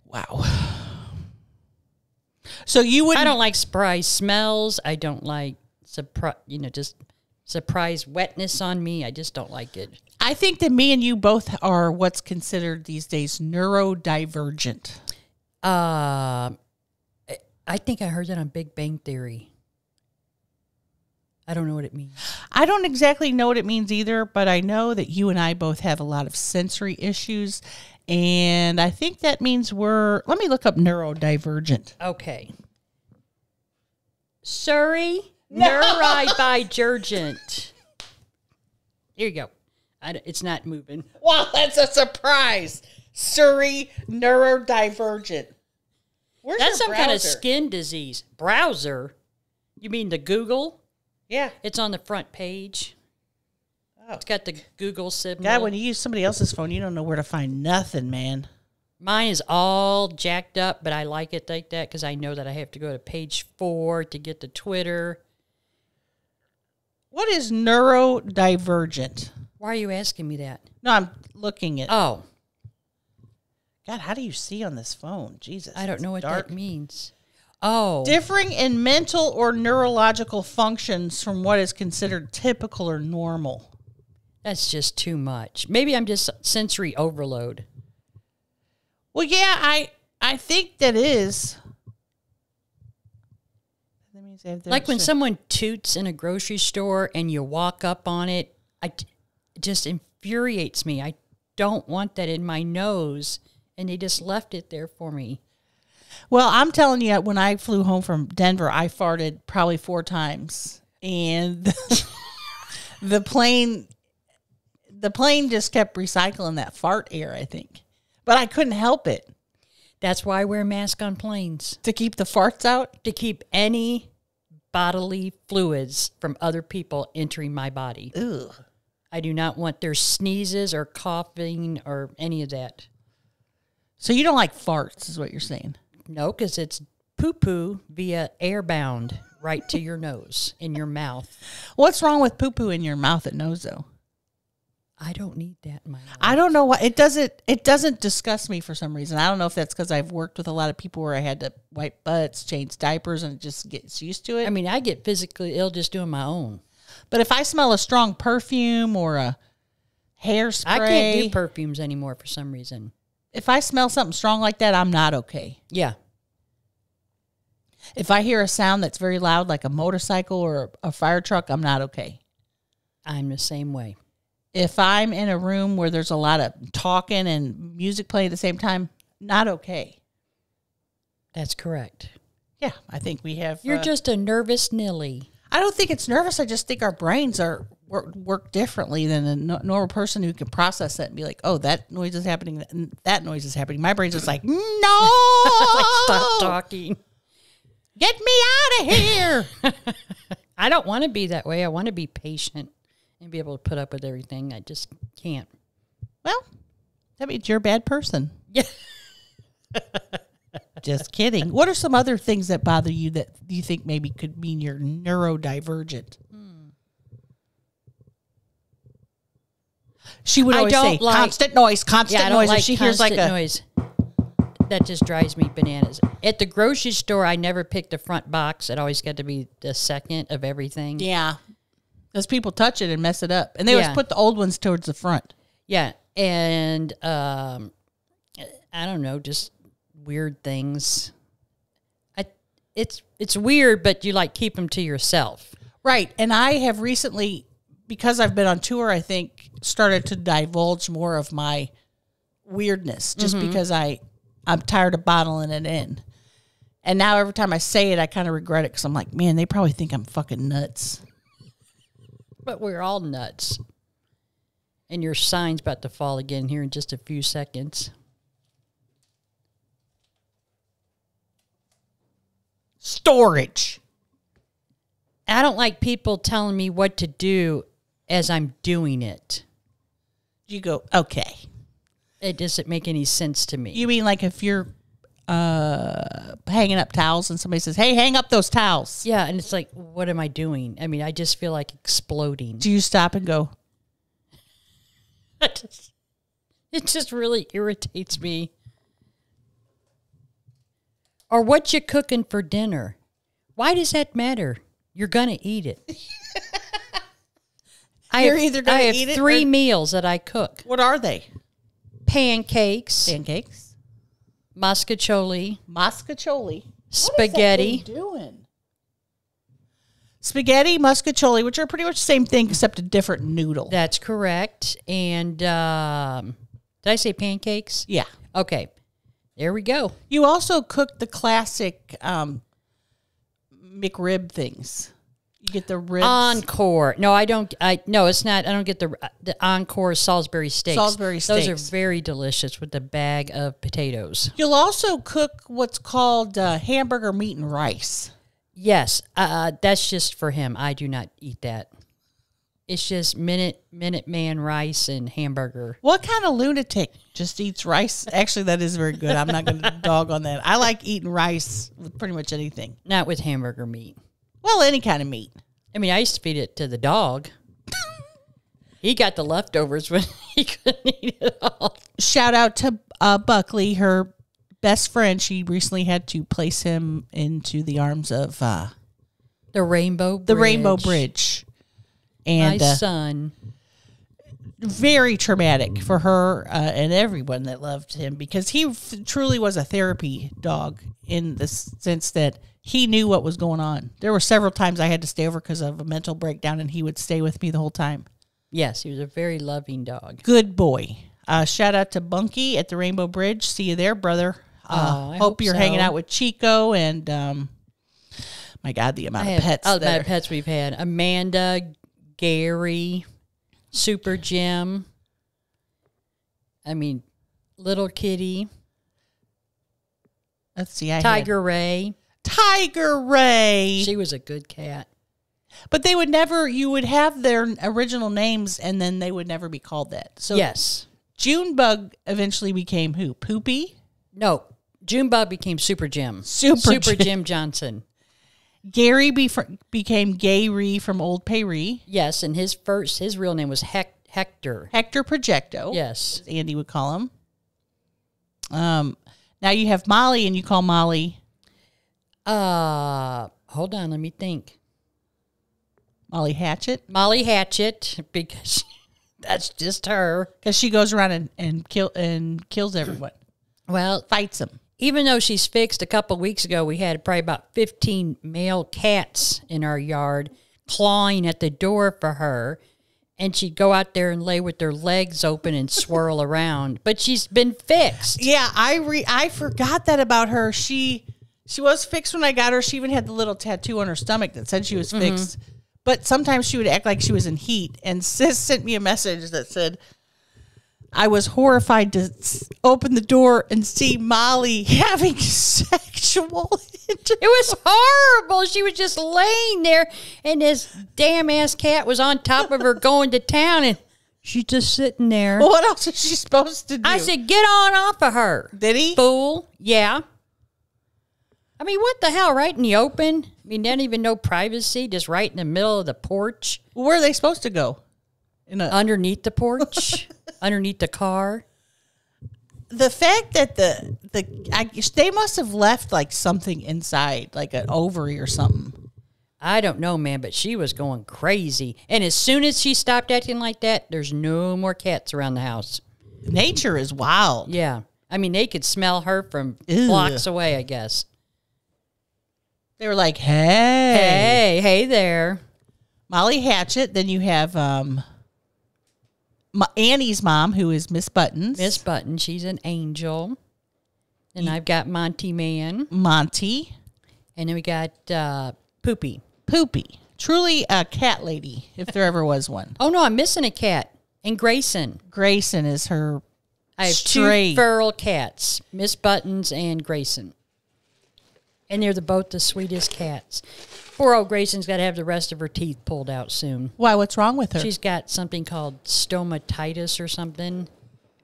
Wow. So you would I don't like surprise smells. I don't like surprise, you know, just surprise wetness on me. I just don't like it. I think that me and you both are what's considered these days neurodivergent. Uh, I think I heard that on Big Bang Theory. I don't know what it means. I don't exactly know what it means either, but I know that you and I both have a lot of sensory issues. And I think that means we're, let me look up neurodivergent. Okay. Surrey neurodivergent. Here you go. I it's not moving. Wow, that's a surprise. Surrey neurodivergent. Where's That's some kind of skin disease. Browser? You mean the Google? Yeah. It's on the front page. Oh. It's got the Google symbol. God, when you use somebody else's phone, you don't know where to find nothing, man. Mine is all jacked up, but I like it like that because I know that I have to go to page four to get to Twitter. What is neurodivergent? Why are you asking me that? No, I'm looking at. Oh, God, how do you see on this phone? Jesus, I don't know what dark. that means. Oh, Differing in mental or neurological functions from what is considered typical or normal. That's just too much. Maybe I'm just sensory overload. Well, yeah, I I think that is. That means have Like when someone toots in a grocery store and you walk up on it, I it just infuriates me. I don't want that in my nose, and they just left it there for me. Well, I'm telling you, when I flew home from Denver, I farted probably four times, and the plane, the plane just kept recycling that fart air. I think, but I couldn't help it That's why I wear a mask on planes to keep the farts out. to keep any bodily fluids from other people entering my body. Ugh. I do not want their sneezes or coughing or any of that. So you don't like farts, is what you're saying? No, because it's poo poo via airbound right to your nose in your mouth. What's wrong with poo poo in your mouth and nose though? I don't need that in my life. I don't know why it doesn't. It doesn't disgust me for some reason. I don't know if that's because I've worked with a lot of people where I had to wipe butts, change diapers, and it just gets used to it. I mean, I get physically ill just doing my own. But if I smell a strong perfume or a hairspray, I can't do perfumes anymore for some reason. if I smell something strong like that, I'm not okay. Yeah. If I hear a sound that's very loud, like a motorcycle or a fire truck, I'm not okay. I'm the same way. If I'm in a room where there's a lot of talking and music playing at the same time, not okay. That's correct. Yeah, I think we have. You're uh, just a nervous Nilly. I don't think it's nervous. I just think our brains are work, work differently than a no- normal person who can process that and be like, "Oh, that noise is happening. That noise is happening." My brain's just like, "No, Stop talking. get me out of here." I don't want to be that way. I want to be patient and be able to put up with everything. I just can't. well, that means you're a bad person. Yeah. Just kidding. What are some other things that bother you that you think maybe could mean you're neurodivergent? Hmm. She would I always don't say like- constant noise, constant Yeah, noise. like if she hears like a noise. That just drives me bananas. At the grocery store, I never picked the front box. It always got to be the second of everything. yeah, because people touch it and mess it up, and they always put the old ones towards the front. Yeah, and um, I don't know, just weird things. I it's it's weird, but you like keep them to yourself. Right. And I have recently, because I've been on tour, I think started to divulge more of my weirdness just Mm-hmm. because I I'm tired of bottling it in. And now every time I say it, I kind of regret it because I'm like, man, they probably think I'm fucking nuts. But we're all nuts. And your sign's about to fall again here in just a few seconds. Storage. I don't like people telling me what to do as I'm doing it. You go, okay. It doesn't make any sense to me. You mean like if you're uh, hanging up towels and somebody says, hey, hang up those towels. yeah, and it's like, what am I doing? I mean, I just feel like exploding. Do you stop and go, it just, it just really irritates me. Or what you cooking for dinner? Why does that matter? You're gonna eat it. I You're have, either gonna I have eat it three or- meals that I cook: what are they? pancakes, Pancakes? Mascacholi, Mascacholi. spaghetti. doing? Spaghetti, muscacholi, which are pretty much the same thing except a different noodle. That's correct. And um, did I say pancakes? yeah. Okay, there we go. You also cook the classic um, McRib things. You get the ribs. Encore. No, I don't. I no, it's not. I don't get the the Encore Salisbury steaks. Salisbury steaks. Those are very delicious with the bag of potatoes. You'll also cook what's called uh, hamburger meat and rice. Yes, uh, that's just for him. I do not eat that. It's just minute minute man rice and hamburger. What kind of lunatic just eats rice? Actually, that is very good. I'm not going to dog on that. I like eating rice with pretty much anything. Not with hamburger meat. Well, any kind of meat. I mean, I used to feed it to the dog. he got the leftovers when he couldn't eat it all. shout out to uh, Buckley, her best friend. She recently had to place him into the arms of uh, The rainbow. Bridge. the Rainbow Bridge, My and uh, son. Very traumatic for her uh, and everyone that loved him because he f- truly was a therapy dog in the s- sense that he knew what was going on. There were several times I had to stay over because of a mental breakdown, and he would stay with me the whole time. Yes, he was a very loving dog. Good boy. Uh, shout out to Bunky at the Rainbow Bridge. See you there, brother. Uh, Oh, I hope, hope you're hanging out with Chico and um, my God, the amount I of have pets. oh, the pets we've had. Amanda, Gary, Super Jim. I mean, Little Kitty, Let's see, I had Tiger Ray. Tiger Ray. She was a good cat. but they would never. You would have their original names, and then they would never be called that. So yes. Junebug eventually became who? Poopy. No. Junebug became Super Jim. Super Super Jim. Jim Johnson. Gary be- became Gary from Old Payre. Yes, and his first his real name was Hec- Hector. Hector Projecto. Yes. as Andy would call him. Um, now you have Molly, and you call Molly Uh hold on, let me think. Molly Hatchet Molly Hatchet, because that's just her. because she goes around and, and kill and kills everyone, Well, fights them. Even though she's fixed, a couple weeks ago we had probably about 15 male cats in our yard clawing at the door for her. And she'd go out there and lay with their legs open and swirl around. But she's been fixed. Yeah, I re I forgot that about her. She she was fixed when I got her. She even had the little tattoo on her stomach that said she was mm-hmm. fixed. But sometimes she would act like she was in heat. And sis sent me a message that said, I was horrified to open the door and see Molly having sexual inter- It was horrible. She was just laying there, and this damn ass cat was on top of her going to town, and she's just sitting there. What else is she supposed to do? I said, "Get on off of her, Did he? fool!" Yeah. I mean, what the hell? Right in the open. I mean, not even no privacy, just right in the middle of the porch, Where are they supposed to go? In a, underneath the porch, underneath the car. the fact that the the I, they must have left like something inside, like an ovary or something. I don't know, man, but she was going crazy. And as soon as she stopped acting like that, there's no more cats around the house. Nature is wild. Yeah. I mean, they could smell her from Ew. blocks away, I guess. They were like, "Hey, Hey, hey there. Molly Hatchet." Then you have um, Annie's mom, who is Miss Buttons, Miss Button, she's an angel. And I've got Monty Man. Monty, And then we got uh, Poopy. Poopy, truly a cat lady, if there ever was one. Oh, no, I'm missing a cat. And Grayson. Grayson is her. I have Stray. two feral cats, Miss Buttons and Grayson. And they're the, both the sweetest cats. Poor old Grayson's got to have the rest of her teeth pulled out soon. Why? What's wrong with her? She's got something called stomatitis or something.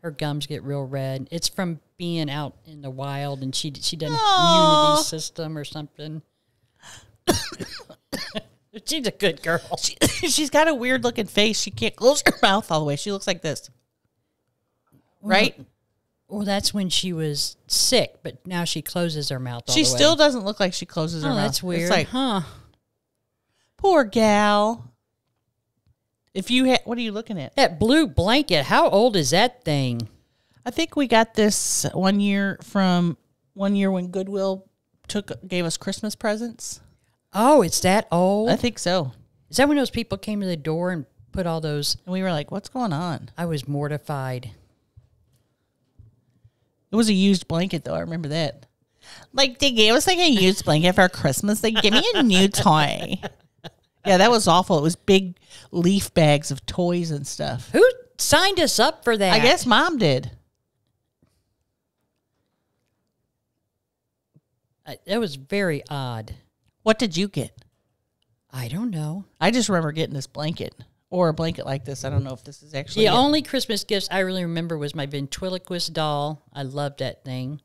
Her gums get real red. It's from being out in the wild, and she she doesn't have immunity system or something. She's a good girl. She, she's got a weird looking face. She can't close her mouth all the way. She looks like this. Right? Well, that's when she was sick, but now she closes her mouth. All She still doesn't look like she closes her Oh, mouth. that's weird. It's like, huh? poor gal. If you had, what are you looking at? That blue blanket. How old is that thing? I think we got this one year from one year when Goodwill took gave us Christmas presents. Oh, it's that old. I think so. Is that when those people came to the door and put all those? And we were like, "What's going on?" I was mortified. It was a used blanket, though. I remember that. Like they gave us like a used blanket for Christmas. They give me a new toy. Yeah, that was awful. It was big leaf bags of toys and stuff. Who signed us up for that? I guess mom did. I, that was very odd. What did you get? I don't know. I just remember getting this blanket or a blanket like this. I don't know if this is actually The it. only Christmas gifts I really remember was my ventriloquist doll. I loved that thing.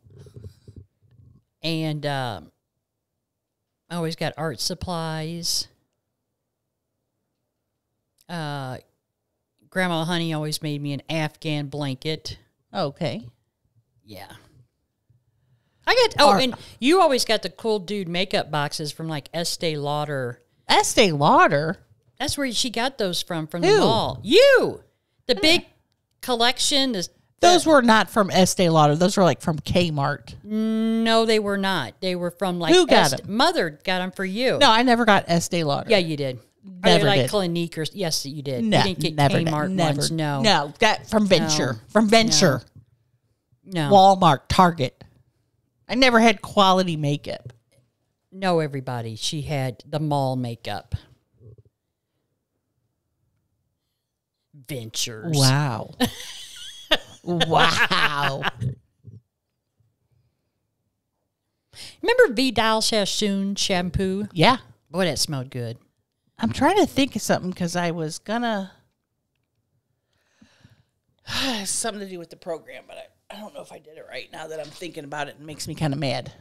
And um, I always got art supplies. Uh, Grandma Honey always made me an Afghan blanket. okay. Yeah. I got oh, Art- and you always got the cool dude makeup boxes from like Estee Lauder. Estee Lauder. That's where she got those from from Who? the mall. You, the big collection. The, Those were not from Estee Lauder. Those were like from Kmart. no, they were not. They were from like Who got Est- 'em? Mother got them for you. No, I never got Estee Lauder. yeah, you did. Never like did. Clinique or yes, you did. no, you didn't get never, Kmart never. ones. No, no, that from Venture, No. from Venture, no, Walmart, Target. I never had quality makeup. no. Everybody, she had the mall makeup. Ventures. Wow, wow. Remember Vidal Sassoon shampoo? Yeah, Boy, that smelled good. I'm trying to think of something because I was gonna something to do with the program, but I, I don't know if I did it right. Now that I'm thinking about it, it makes me kind of mad.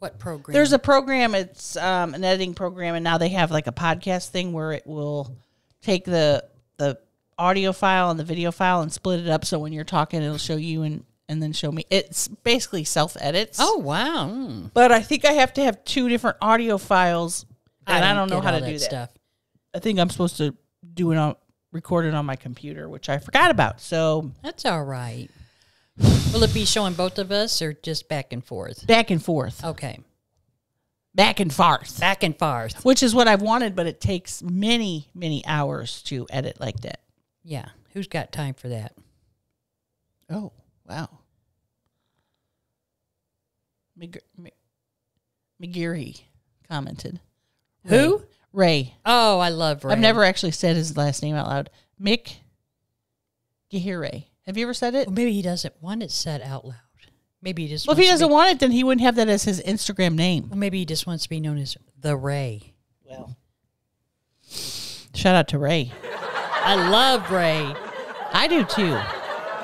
What program? There's a program. It's um, an editing program, and now they have like a podcast thing where it will take the the audio file and the video file and split it up. So when you're talking, it'll show you and and then show me. It's basically self edits. oh wow. Mm. but I think I have to have two different audio files, and I don't, know how to do that. stuff. I think I'm supposed to do it on record it on my computer, which I forgot about. So That's all right. Will it be showing both of us or just back and forth? Back and forth. Okay. Back and forth. Back and forth. Which is what I've wanted, but it takes many, many hours to edit like that. Yeah. Who's got time for that? Oh, wow. McG- M- McGeary commented. Who? Ray. Oh, I love Ray. I've never actually said his last name out loud. Mick Gehire. Have you ever said it? Well, maybe he doesn't want it said out loud. Maybe he just. Well, if he doesn't be- want it, then he wouldn't have that as his Instagram name. Well, maybe he just wants to be known as the Ray. Well, shout out to Ray. I love Ray. I do too.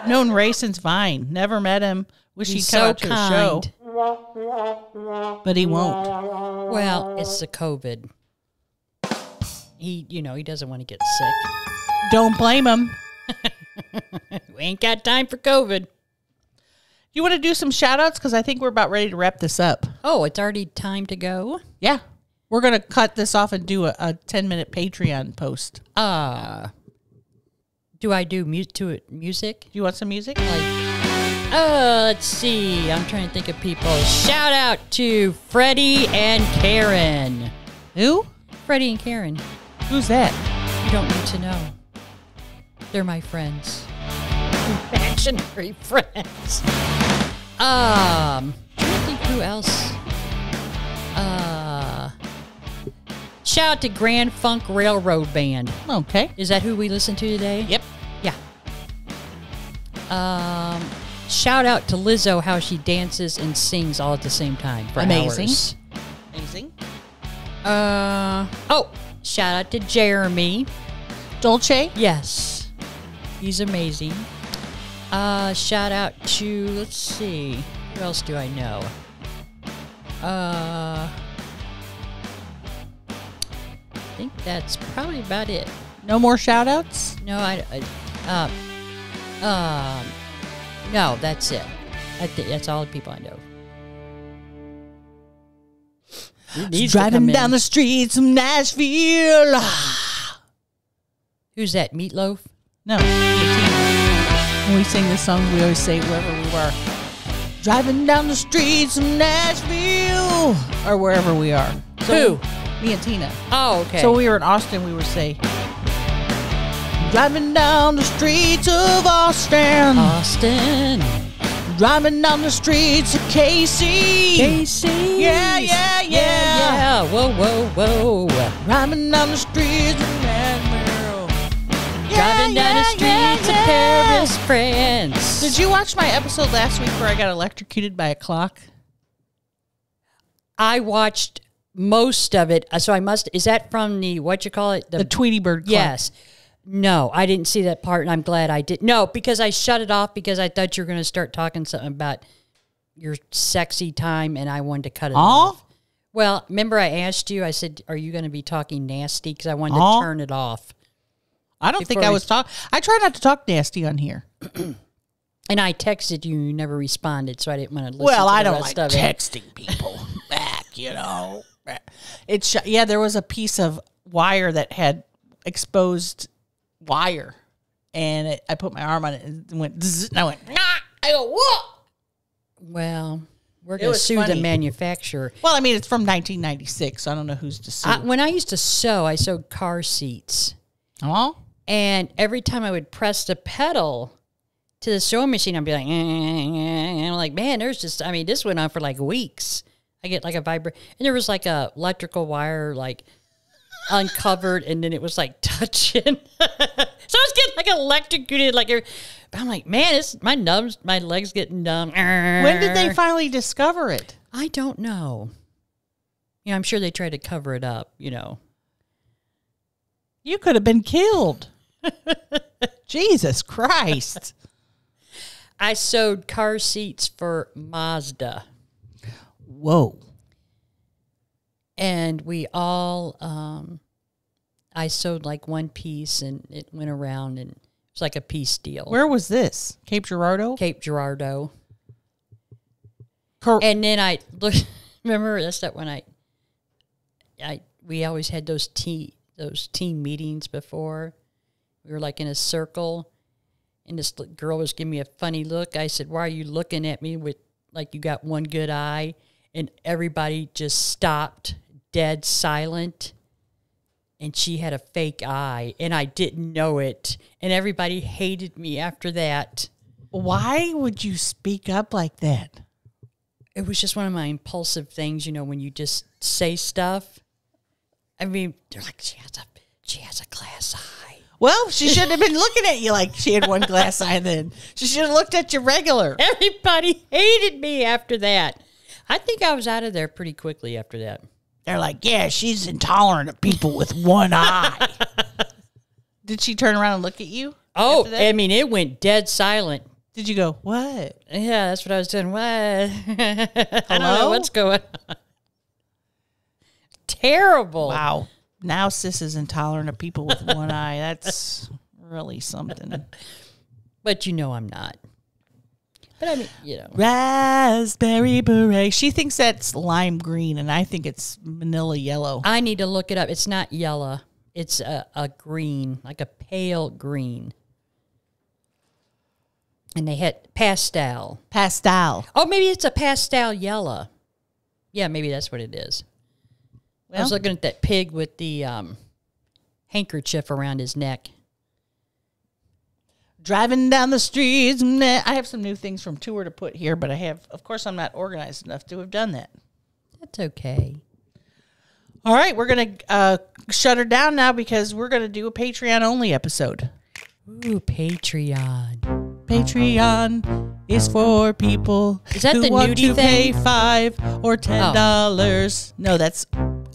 Known Ray since Vine. Never met him. Wish he'd come so out to a show, kind. but he won't. Well, it's the COVID. He, you know, he doesn't want to get sick. Don't blame him. We ain't got time for COVID. You want to do some shout outs? Because I think we're about ready to wrap this up. Oh, it's already time to go. Yeah. We're going to cut this off and do a, a 10 minute Patreon post. Uh do I do mu- to it music? Do you want some music? Like, uh, let's see. I'm trying to think of people. Shout out to Freddie and Karen. Who? Freddie and Karen. Who's that? You don't need to know. They're my friends. Imaginary friends. Um, to think who else. Shout out to Grand Funk Railroad Band. Okay. Is that who we listen to today? Yep. Yeah. Um, shout out to Lizzo, how she dances and sings all at the same time. For Amazing. hours. Amazing. Uh, oh, shout out to Jeremy. Dolce? Yes, he's amazing. Uh, shout out to let's see, who else do I know? Uh, think that's probably about it. No more shout outs? No, I, I um, um, no, that's it. I think that's all the people I know. Needs Driving down the streets of Nashville. Who's that? Meatloaf. No, When we sing this song, we always say wherever we were. Driving down the streets of Nashville, or wherever we are. Who? Me and Tina. Oh, okay. So we were in Austin. We would say, driving down the streets of Austin, Austin. driving down the streets of KC, Casey. Yeah, yeah, yeah. yeah. Whoa, whoa, whoa. driving down the streets of Nashville. Driving down the streets yeah, of. Paris, France. Did you watch my episode last week where I got electrocuted by a clock? I watched most of it. uh, So I must. Is that from the what you call it? The Tweety Bird clock. Yes. No, I didn't see that part, and I'm glad I did. No, because I shut it off because I thought you were going to start talking something about your sexy time, and I wanted to cut it Aw. off. Well, remember I asked you. I said, "Are you going to be talking nasty?" Because I wanted to turn it off. I don't think I was talk. I try not to talk nasty on here. And I texted you, you never responded, so I didn't want to listen well, to the I don't like texting people. You know, it's yeah. There was a piece of wire that had exposed wire, and it, I put my arm on it and went. Zzz, and I went. Nah. I go what? Well, we're going to sue funny. the manufacturer. Well, I mean, it's from 1996, so I don't know who's to sue. I, when I used to sew, I sewed car seats. oh, And every time I would press the pedal to the sewing machine, I'd be like, "Eh, eh, eh," and I'm like, man, there's just, I mean, this went on for like weeks. I get like a vibrate, and there was like a electrical wire like uncovered, and then it was like touching. so I was getting like electrocuted, like, every- I'm like, man, it's my numbs, my legs getting numb. when did they finally discover it? I don't know. Yeah, I'm sure they tried to cover it up, you know. You could have been killed. Jesus Christ. I sewed car seats for Mazda. Whoa. and we all um i sewed like one piece and it went around and it was like a piece deal Where was this? Cape Girardeau? cape girardeau Cor- and then i look remember that's that when i i we always had those team those team meetings before we were like in a circle and this girl was giving me a funny look. I said, "Why are you looking at me with like you got one good eye?" And everybody just stopped, dead silent. And she had a fake eye, and I didn't know it. And everybody hated me after that. Why would you speak up like that? It was just one of my impulsive things, you know, when you just say stuff. I mean, they're like, she has a she has a glass eye. Well, she shouldn't have been looking at you like she had one glass eye then. She should have looked at you regular. Everybody hated me after that. I think I was out of there pretty quickly after that. They're like, yeah, she's intolerant of people with one eye. Did she turn around and look at you? Oh. I mean, it went dead silent. Did you go, what? Yeah, that's what I was doing. What? I don't know what's going on. Terrible. Wow. Now sis is intolerant of people with one eye. That's really something. But you know I'm not. But I mean, you know. Raspberry beret. She thinks that's lime green, and I think it's manila yellow. I need to look it up. It's not yellow. It's a, a green, like a pale green. And they had pastel. Pastel. Oh, maybe it's a pastel yellow. Yeah, maybe that's what it is. I was looking at that pig with the um, handkerchief around his neck. Driving down the streets. meh. I have some new things from tour to put here, but I have, of course, I'm not organized enough to have done that. That's okay. All right, we're gonna uh, shut her down now because we're gonna do a Patreon only episode. Ooh, Patreon. Patreon is for people Is that who the want to pay five or ten dollars. No, that's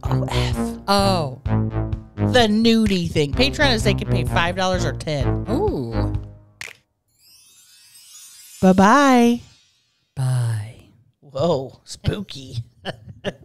OF. Oh. The nudie thing. Patreon is they can pay five dollars or ten. Ooh. Bye bye. Bye. Whoa, spooky.